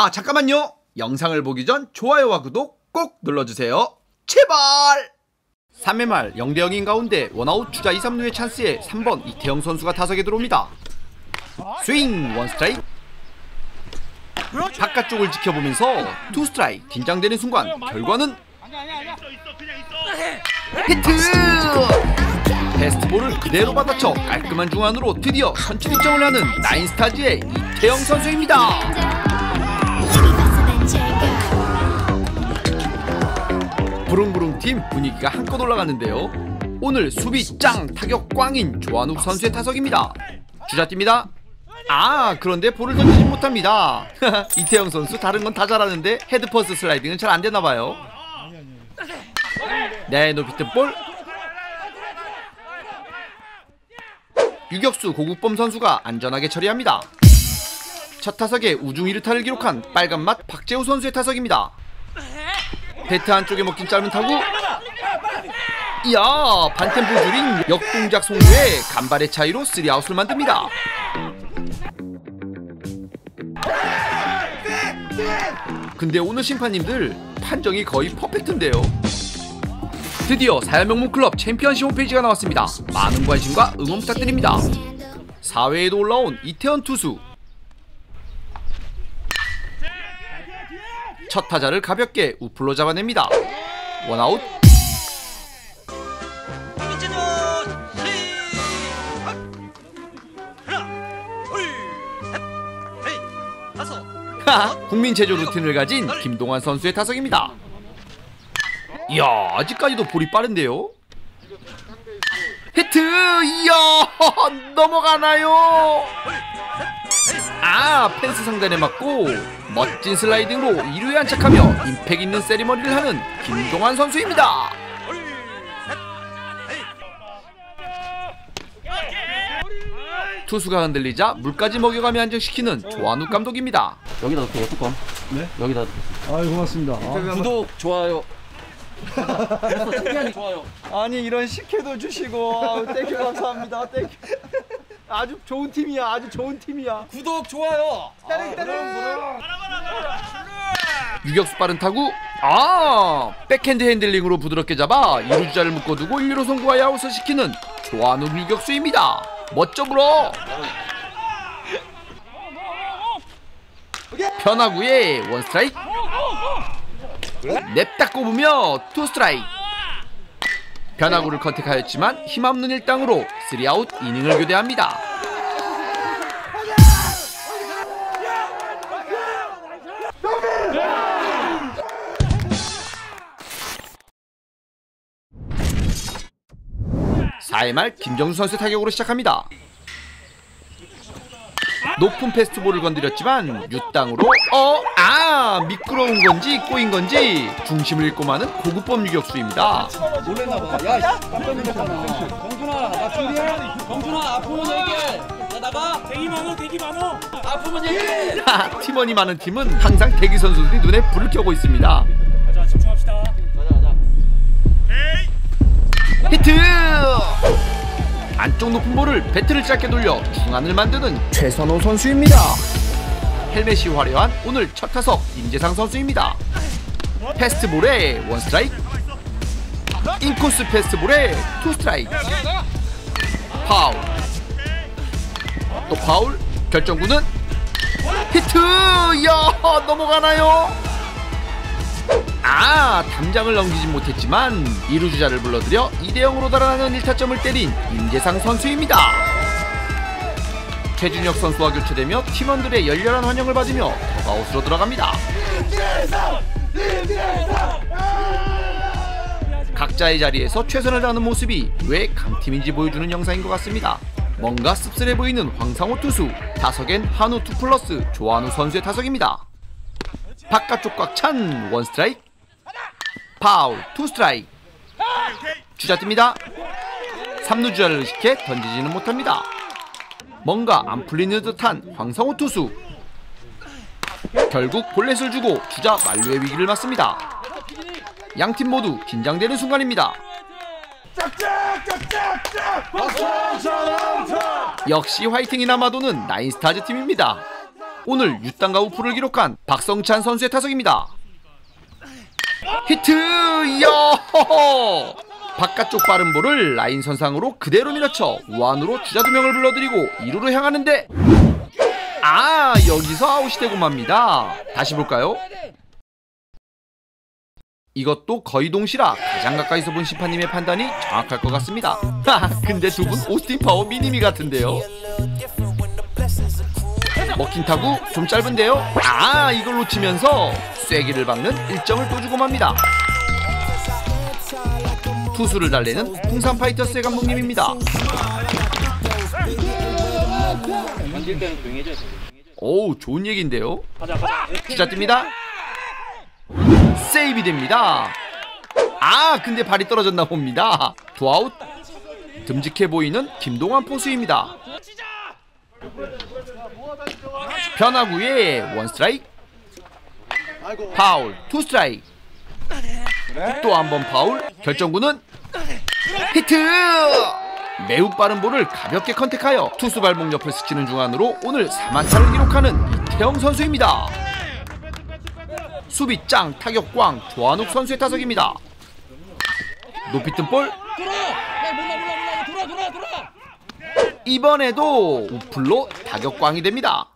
아, 잠깐만요. 영상을 보기 전 좋아요와 구독 꼭 눌러주세요. 제발! 3회 말 0대 0인 가운데 원아웃 주자 2, 3루의 찬스에 3번 이태영 선수가 타석에 들어옵니다. 스윙 원 스트라이크 바깥쪽을 지켜보면서 투 스트라이크 긴장되는 순간 결과는 히트! 패스트볼을 그대로 받아쳐 깔끔한 중안으로 드디어 선취 득점을 하는 나인스타즈의 이태영 선수입니다. 부릉부릉 팀 분위기가 한껏 올라가는데요. 오늘 수비 짱 타격 꽝인 조한욱 선수의 타석입니다. 주자띠입니다. 아 그런데 볼을 던지지 못합니다. 이태영 선수 다른 건 다 잘하는데 헤드퍼스 슬라이딩은 잘 안 되나봐요. 네 높이 뜬 볼. 유격수 고국범 선수가 안전하게 처리합니다. 첫 타석에 우중 1루타를 기록한 빨간맛 박재호 선수의 타석입니다. 배트 한쪽에 먹힌 짧은 타구 이야 반템포 줄인 역동작 송구에 간발의 차이로 3아웃을 만듭니다. 근데 오늘 심판님들 판정이 거의 퍼펙트인데요. 드디어 사야명문 클럽 챔피언십 홈페이지가 나왔습니다. 많은 관심과 응원 부탁드립니다. 4회에도 올라온 이태원 투수 첫 타자를 가볍게 우플로 잡아냅니다. 원아웃. 국민 체조 루틴을 가진 김동환 선수의 타석입니다. 이야 아직까지도 볼이 빠른데요. 히트 이야 넘어가나요? 아 펜스 상단에 맞고 멋진 슬라이딩으로 2루에 안착하며 임팩 있는 세리머니를 하는 김동환 선수입니다. 투수가 흔들리자 물까지 먹여가며 안정시키는 조한욱 감독입니다. 여기다 넣고 뚜껑. 네? 여기다. 아유 고맙습니다. 아, 구독, 좋아요. 좋아요. 아니 이런 식혜도 주시고 thank you 감사합니다. Thank you. 아주 좋은 팀이야. 아주 좋은 팀이야. 구독, 좋아요. 유격수 빠른 타구 아 백핸드 핸들링으로 부드럽게 잡아 이루주자를 묶어두고 1루로 송구하여 아웃을 시키는 조한욱 유격수입니다 멋져부러 변화구에 원 스트라이크 냅다 꼽으며 투 스트라이크 변화구를 contact하였지만 힘없는 일땅으로 3아웃 이닝을 교대합니다 4회 말 김정수 선수 타격으로 시작합니다. 높은 패스트볼을 건드렸지만 유땅으로 어? 아! 미끄러운 건지 꼬인 건지 중심을 잃고 마는 고급범 유격수입니다. 놀랬나봐. 야, 깜짝 놀랐잖아. 정준아, 나 준비해. 정준아, 아프면 얘기해. 야, 나가. 대기 많어 대기 많어 아프면 얘기해. 하, 팀원이 많은 팀은 항상 대기 선수들이 눈에 불을 켜고 있습니다. 가자 집중합시다 가자, 가자. 히트! 안쪽 높은 볼을 배트를 짧게 돌려 중안을 만드는 최선호 선수입니다. 헬멧이 화려한 오늘 첫 타석 임재상 선수입니다. 패스트볼에 원 스트라이크 인코스 패스트볼에 투 스트라이크. 파울. 또 파울. 결정구는 히트! 야 넘어가나요? 아 담장을 넘기지 못했지만 이루주자를 불러들여 2대0으로 달아나는 1타점을 때린 임재상 선수입니다. 최준혁 선수와 교체되며 팀원들의 열렬한 환영을 받으며 더그아웃으로 들어갑니다 각자의 자리에서 최선을 다하는 모습이 왜 강팀인지 보여주는 영상인 것 같습니다. 뭔가 씁쓸해 보이는 황상호 투수 타석엔 한우 투 플러스 조한우 선수의 타석입니다. 바깥쪽 꽉 찬 원 스트라이크. 파울 투 스트라이크. 주자 뜁니다. 3루 주자를 의식해 던지지는 못합니다. 뭔가 안 풀리는 듯한 황성호 투수. 결국 볼넷을 주고 주자 만루의 위기를 맞습니다 양팀 모두 긴장되는 순간입니다 역시 화이팅이 남아도는 나인스타즈 팀입니다 오늘 유땅과 우플을 기록한 박성찬 선수의 타석입니다. 히트! 이야! 바깥쪽 빠른 볼을 라인 선상으로 그대로 밀어쳐 우안으로 주자 두 명을 불러들이고 2루로 향하는데 아 여기서 아웃이 되고 맙니다. 다시 볼까요? 이것도 거의 동시라 가장 가까이서 본 심판님의 판단이 정확할 것 같습니다. 하, 근데 두 분 오스틴 파워 미니미 같은데요. 먹힌 타구 좀 짧은데요. 아 이걸 놓치면서 쐐기를 박는 1점을 또 주고 맙니다. 투수를 달래는 풍산 파이터스의 감독님입니다. 오 좋은 얘기인데요. 주자 뜁니다. 세이브 됩니다. 아 근데 발이 떨어졌나 봅니다. 투아웃. 듬직해 보이는 김동환 포수입니다. 변화구에 원 스트라이크. 파울 투 스트라이크. 또 한 번 파울. 결정구는 히트. 매우 빠른 볼을 가볍게 컨택하여 투수 발목 옆을 스치는 중안타로 오늘 4안타를 기록하는 이태영 선수입니다. 수비 짱 타격 꽝 조한욱 선수의 타석입니다. 높이 뜬 볼! 이번에도 우플로 타격 꽝이 됩니다.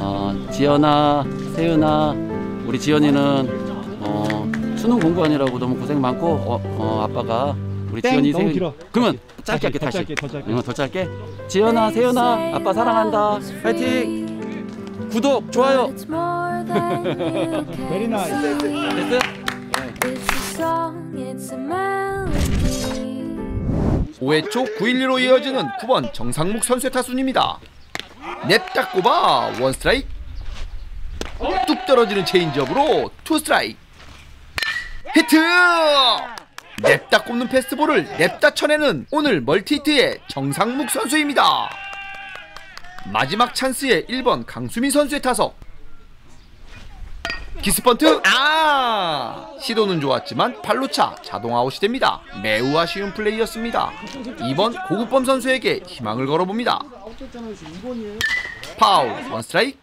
어, 지연아, 세윤아, 우리 지연이는 어, 수능 공부하느라고 너무 고생 많고 어, 어, 아빠가 우리 땡, 지연이 세윤 길어. 그러면 짧게 할게 더 다시 짧게, 더 짧게. 응, 더 짧게 지연아, 세윤아, 아빠 사랑한다 파이팅 구독, 좋아요 Very nice. 됐어? It's a song, it's a melody. 5회 초 9-1-1로 이어지는 9번 정상묵 선수의 타순입니다. 냅다 꼽아 원 스트라이크 뚝 떨어지는 체인지업으로 투 스트라이크 히트 냅다 꼽는 패스트볼을 냅다 쳐내는 오늘 멀티히트의 정상묵 선수입니다. 마지막 찬스에 1번 강수민 선수의 타석. 기습번트? 아! 시도는 좋았지만 파울로 자동 아웃이 됩니다. 매우 아쉬운 플레이였습니다. 2번 고국범 선수에게 희망을 걸어봅니다. 파울 원 스트라이크.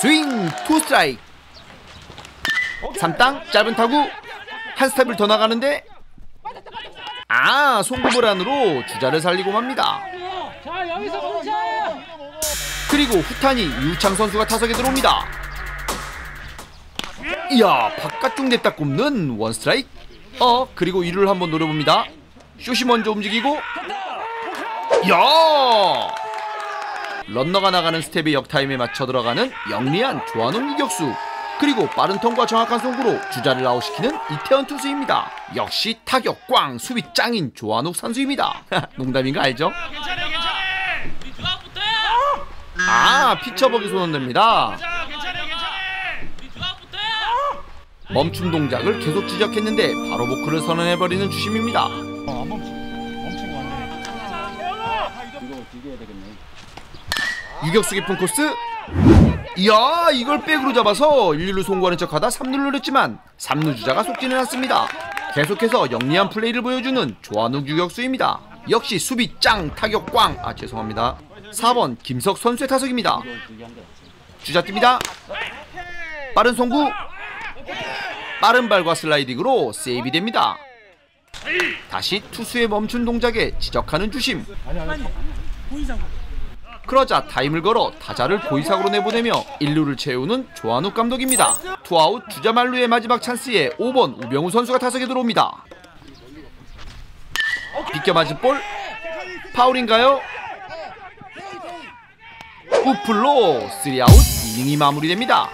스윙 투 스트라이크. 3땅 짧은 타구. 한 스텝을 더 나가는데. 아 송구 불안으로 주자를 살리고 맙니다 그리고 후탄이 유창 선수가 타석에 들어옵니다. 이야 바깥쪽 냅다 꼽는 원 스트라이크. 어 그리고 1루를 한번 노려봅니다. 슛이 먼저 움직이고. 야! 런너가 나가는 스텝의 역타임에 맞춰 들어가는 영리한 조한욱 유격수. 그리고 빠른 턴과 정확한 송구로 주자를 아웃시키는 이태원 투수입니다. 역시 타격 꽝 수비 짱인 조한욱 선수입니다. 농담인 거 알죠? 아 피처벅이 손흔듭니다 멈춤 동작을 계속 지적했는데 바로 보크를 선언해버리는 주심입니다. 유격수 깊은 코스 이야 이걸 백으로 잡아서 1루를 송구하는 척하다 3루를 노렸지만 3루 주자가 속지는 않습니다. 계속해서 영리한 플레이를 보여주는 조한욱 유격수입니다. 역시 수비 짱 타격 꽝아 죄송합니다. 4번 김석 선수의 타석입니다. 주자 뜁니다. 빠른 송구 빠른 발과 슬라이딩으로 세이브 됩니다. 다시 투수의 멈춘 동작에 지적하는 주심. 그러자 타임을 걸어 타자를 고의사구로 내보내며 1루를 채우는 조한욱 감독입니다. 투아웃 주자 만루의 마지막 찬스에 5번 우병우 선수가 타석에 들어옵니다. 비껴 맞은 볼 파울인가요? 우플로 3아웃 이닝이 마무리됩니다.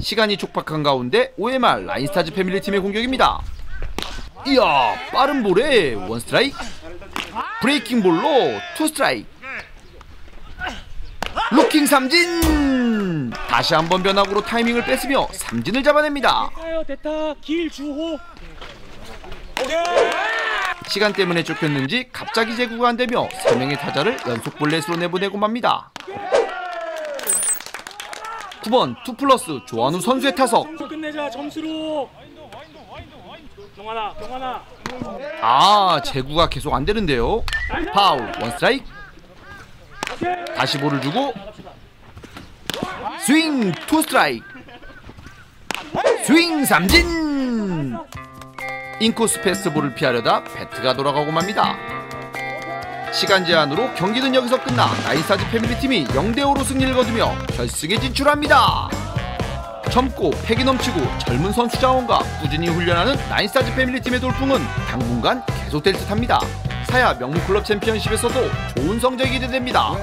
시간이 촉박한 가운데 5회 말 나인스타즈 패밀리 팀의 공격입니다. 이야 빠른 볼에 원 스트라이크 브레이킹 볼로 투 스트라이크 루킹 삼진 다시 한번 변화구로 타이밍을 뺏으며 삼진을 잡아냅니다. 대타 길 주호 시간 때문에 쫓겼는지 갑자기 제구가 안 되며 3명의 타자를 연속 볼넷으로 내보내고 맙니다. 9번 투 플러스 조한욱 선수의 타석. 아 제구가 계속 안 되는데요. 파울 원 스트라이크. 다시 볼을 주고 스윙 투 스트라이크. 스윙 삼진 인코스 패스트볼을 피하려다 배트가 돌아가고 맙니다 시간 제한으로 경기는 여기서 끝나 나인스타즈 패밀리팀이 0대5로 승리를 거두며 결승에 진출합니다 젊고 패기 넘치고 젊은 선수 자원과 꾸준히 훈련하는 나인스타즈 패밀리팀의 돌풍은 당분간 계속될 듯합니다. 사야 명문 클럽 챔피언십에서도 좋은 성적이 기대됩니다.